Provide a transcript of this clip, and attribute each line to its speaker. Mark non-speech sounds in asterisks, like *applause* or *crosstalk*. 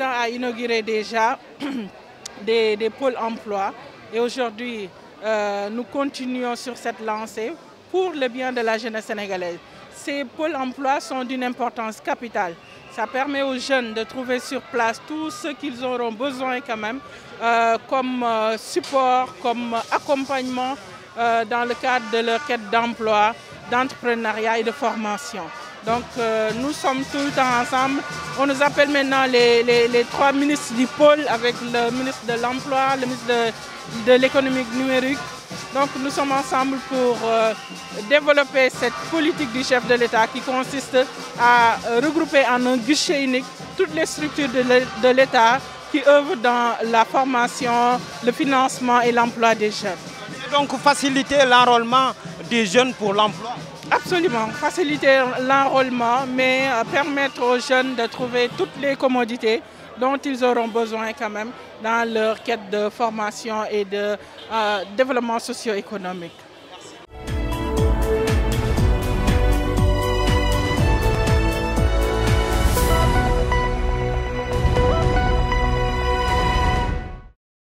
Speaker 1: a inauguré déjà *clears throat* des, pôles emploi et aujourd'hui, euh, nous continuons sur cette lancée pour le bien de la jeunesse sénégalaise. Ces pôles emploi sont d'une importance capitale. Ça permet aux jeunes de trouver sur place tout ce qu'ils auront besoin quand même, euh, comme euh, support, comme accompagnement dans le cadre de leur quête d'emploi, d'entrepreneuriat et de formation. Donc euh, nous sommes tout le temps ensemble. On nous appelle maintenant les, trois ministres du pôle avec le ministre de l'Emploi, le ministre de, l'économie numérique. Donc nous sommes ensemble pour euh, développer cette politique du chef de l'État qui consiste à euh, regrouper en un guichet unique toutes les structures de l'État qui œuvrent dans la formation, le financement et l'emploi des jeunes.
Speaker 2: Donc faciliter l'enrôlement des jeunes pour l'emploi
Speaker 1: Absolument, faciliter l'enrôlement, mais euh, permettre aux jeunes de trouver toutes les commodités dont ils auront besoin quand même dans leur quête de formation et de euh, développement socio-économique.